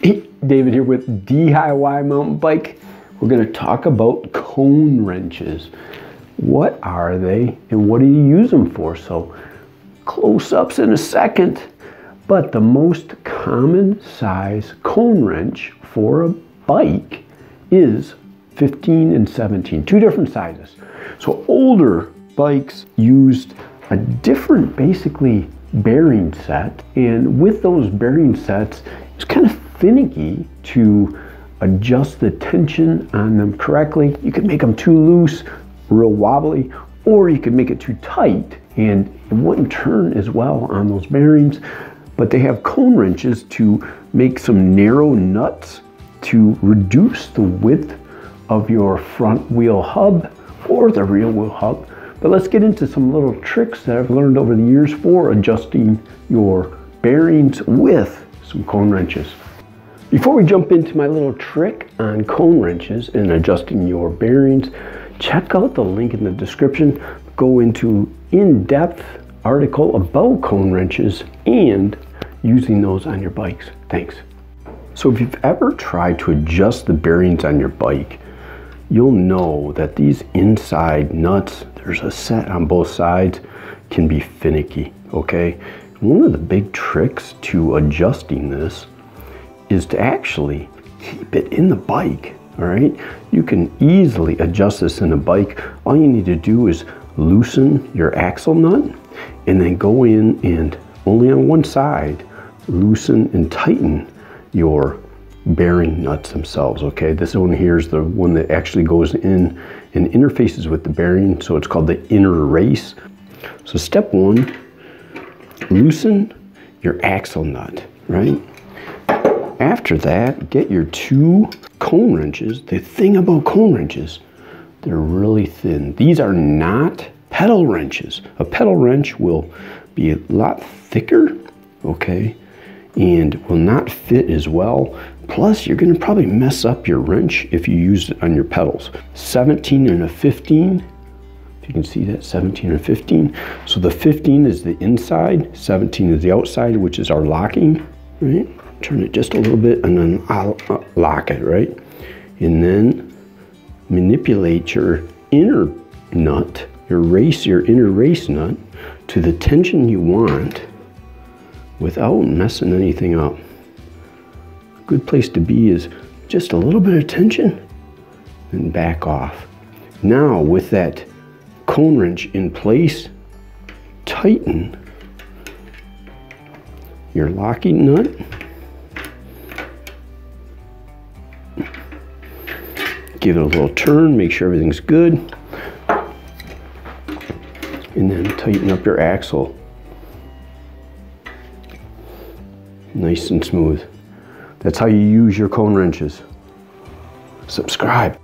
David here with DIY Mountain Bike. We're going to talk about cone wrenches. What are they and what do you use them for? So close-ups in a second. But the most common size cone wrench for a bike is 15 and 17, two different sizes. So older bikes used a different basically bearing set and with those bearing sets it's kind of finicky to adjust the tension on them correctly. You could make them too loose, real wobbly, or you could make it too tight and it wouldn't turn as well on those bearings. But they have cone wrenches to make some narrow nuts to reduce the width of your front wheel hub or the rear wheel hub. But let's get into some little tricks that I've learned over the years for adjusting your bearings with some cone wrenches. Before we jump into my little trick on cone wrenches and adjusting your bearings, check out the link in the description. Go into in-depth article about cone wrenches and using those on your bikes. Thanks. So if you've ever tried to adjust the bearings on your bike, you'll know that these inside nuts, there's a set on both sides, can be finicky, okay? One of the big tricks to adjusting this is to actually keep it in the bike, all right? You can easily adjust this in the bike. All you need to do is loosen your axle nut and then go in and only on one side, loosen and tighten your bearing nuts themselves, okay? This one here is the one that actually goes in and interfaces with the bearing, so it's called the inner race. So step one, loosen your axle nut, right? After that, get your two cone wrenches. The thing about cone wrenches, they're really thin. These are not pedal wrenches. A pedal wrench will be a lot thicker, okay, and will not fit as well. Plus, you're gonna probably mess up your wrench if you use it on your pedals. 17 and a 15, if you can see that, 17 and 15. So the 15 is the inside, 17 is the outside, which is our locking, right? Turn it just a little bit and then I'll uh, lock it, right? And then manipulate your inner nut, your race, your inner race nut to the tension you want without messing anything up. A good place to be is just a little bit of tension and back off. Now with that cone wrench in place, tighten your locking nut Give it a little turn, make sure everything's good. And then tighten up your axle. Nice and smooth. That's how you use your cone wrenches. Subscribe.